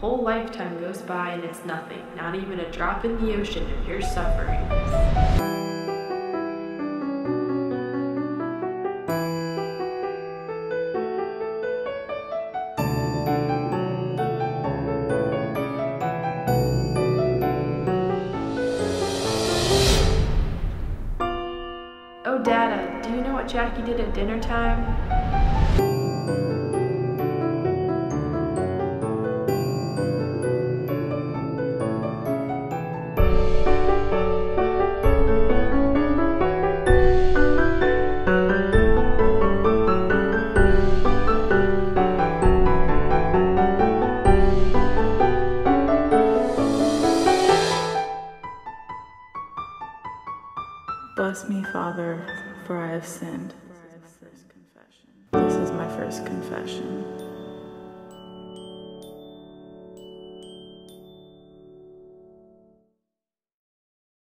whole lifetime goes by and it's nothing, not even a drop in the ocean of your suffering. Oh, Dada, do you know what Jackie did at dinner time? Bless me, Father, for I have sinned. This is my first confession.